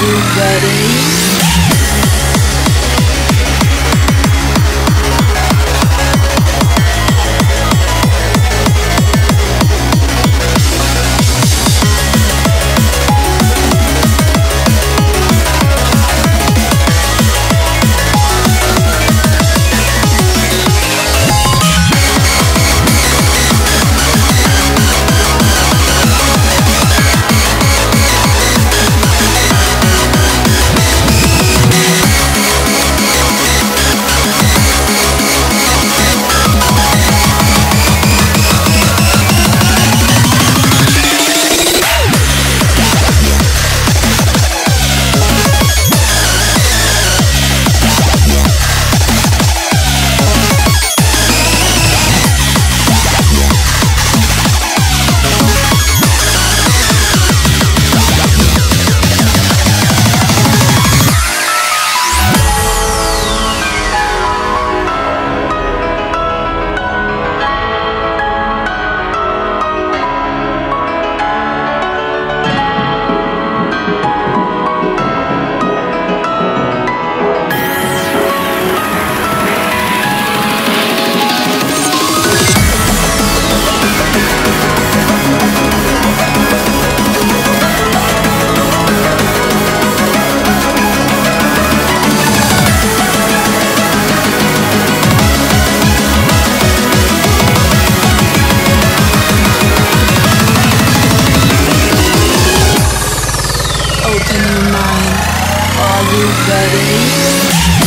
you ready?